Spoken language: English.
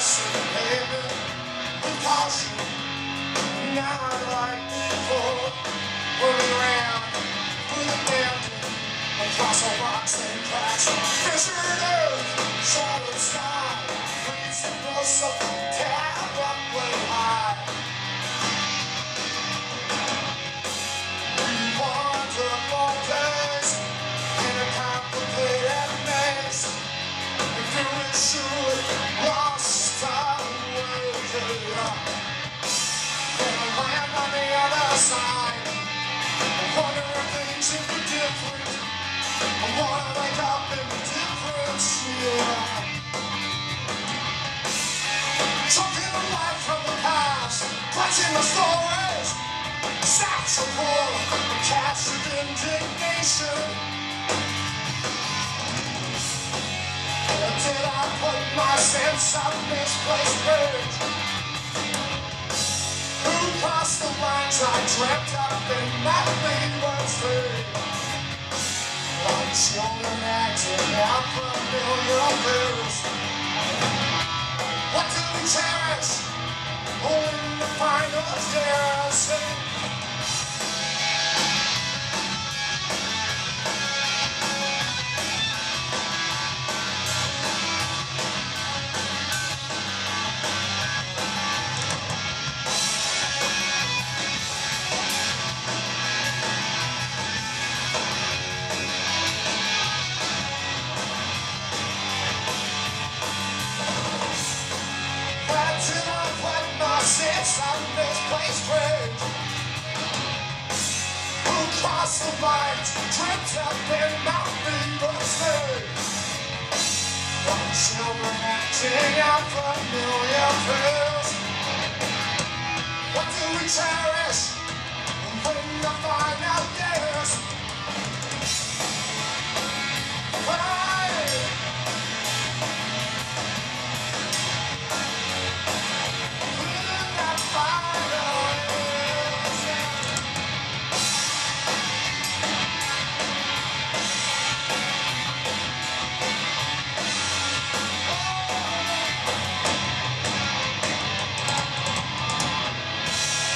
Just behaving with caution. Not did I put my sense of misplaced rage? Who crossed the lines I dreamt up in that was free? Like children acting out familiar blues. What do we cherish? Lines, tripped up in my fever stage? Young children acting out familiar pills. What do we cherish